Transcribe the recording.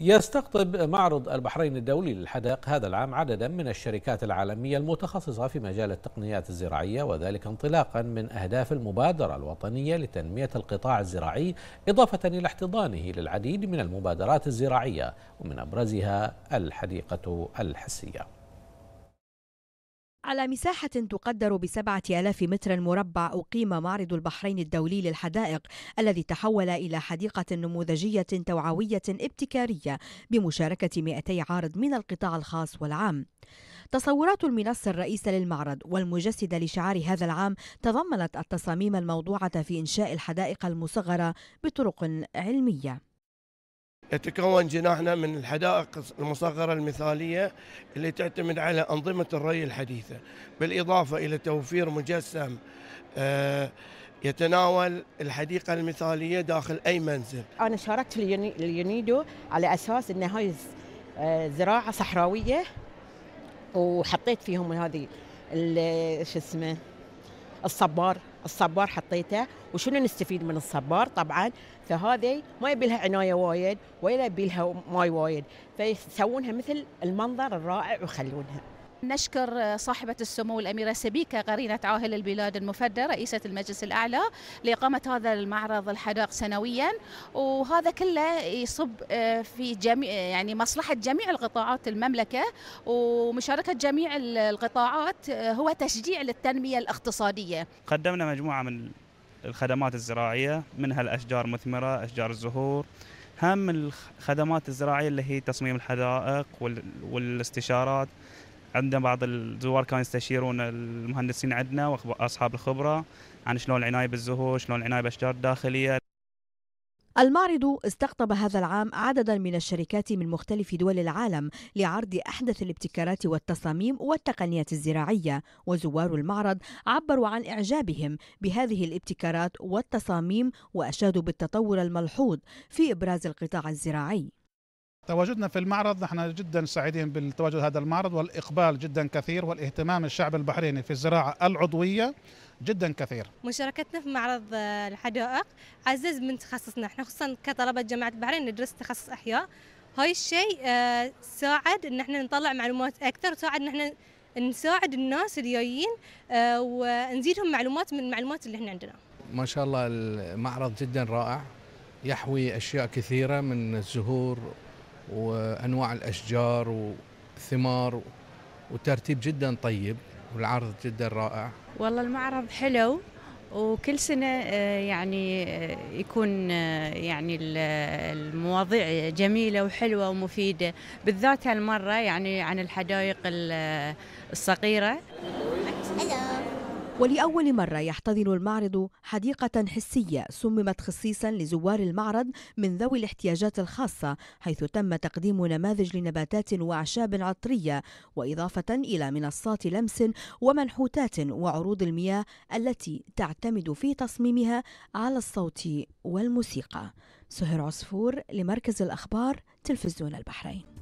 يستقطب معرض البحرين الدولي للحدائق هذا العام عددا من الشركات العالمية المتخصصة في مجال التقنيات الزراعية وذلك انطلاقا من أهداف المبادرة الوطنية لتنمية القطاع الزراعي إضافة إلى احتضانه للعديد من المبادرات الزراعية ومن أبرزها الحديقة الحسية. على مساحة تقدر بسبعة آلاف متر مربع أقيم معرض البحرين الدولي للحدائق الذي تحول إلى حديقة نموذجية توعوية ابتكارية بمشاركة 200 عارض من القطاع الخاص والعام. تصورات المنصة الرئيسة للمعرض والمجسدة لشعار هذا العام تضمنت التصاميم الموضوعة في إنشاء الحدائق المصغرة بطرق علمية. يتكون جناحنا من الحدائق المصغرة المثالية اللي تعتمد على أنظمة الري الحديثة بالإضافة إلى توفير مجسم آه، يتناول الحديقة المثالية داخل أي منزل. أنا شاركت في اليونيدو على أساس أن هاي آه، زراعة صحراوية وحطيت فيهم هذه شو اسمه الصبار الصبار حطيته. وشنو نستفيد من الصبار؟ طبعا فهذه ما يبي لها عناية وايد ولا يبي لها ماي وايد فيسوونها مثل المنظر الرائع ويخلونها. نشكر صاحبة السمو الأميرة سبيكة قرينة عاهل البلاد المفدى رئيسة المجلس الأعلى لإقامة هذا المعرض الحدائق سنويا. وهذا كله يصب آه، في جميع يعني مصلحة جميع القطاعات المملكة. ومشاركة جميع القطاعات آه، هو تشجيع للتنمية الاقتصادية. قدمنا مجموعة من الخدمات الزراعية منها الأشجار مثمرة أشجار الزهور. هم الخدمات الزراعية اللي هي تصميم الحدائق والاستشارات. عندنا بعض الزوار كانوا يستشيرون المهندسين عندنا واصحاب الخبرة عن شلون العناية بالزهور، شلون العناية بالاشجار الداخلية. المعرض استقطب هذا العام عددا من الشركات من مختلف دول العالم لعرض أحدث الابتكارات والتصاميم والتقنيات الزراعية، وزوار المعرض عبروا عن إعجابهم بهذه الابتكارات والتصاميم وأشادوا بالتطور الملحوظ في إبراز القطاع الزراعي. تواجدنا في المعرض نحن جدا سعيدين بالتواجد هذا المعرض والإقبال جدا كثير والاهتمام الشعب البحريني في الزراعة العضوية جدا كثير. مشاركتنا في معرض الحدائق عزز من تخصصنا إحنا خصوصا كطلبة جامعة البحرين ندرس تخصص أحياء هاي الشيء آه، ساعد إن إحنا نطلع معلومات أكثر وساعد إن إحنا نساعد الناس اللي جايين آه، ونزيدهم معلومات من المعلومات اللي إحنا عندنا. ما شاء الله المعرض جدا رائع يحوي أشياء كثيرة من الزهور وأنواع الأشجار والثمار وترتيب جدا طيب والعرض جدا رائع. والله المعرض حلو وكل سنة آه، يعني آه، يكون آه، يعني المواضيع جميلة وحلوة ومفيدة بالذات هالمرة يعني عن الحدائق الصغيرة. ولأول مرة يحتضن المعرض حديقة حسية صممت خصيصا لزوار المعرض من ذوي الاحتياجات الخاصة حيث تم تقديم نماذج لنباتات وأعشاب عطرية وإضافة إلى منصات لمس ومنحوتات وعروض المياه التي تعتمد في تصميمها على الصوت والموسيقى. سهر عصفور لمركز الأخبار تلفزيون البحرين.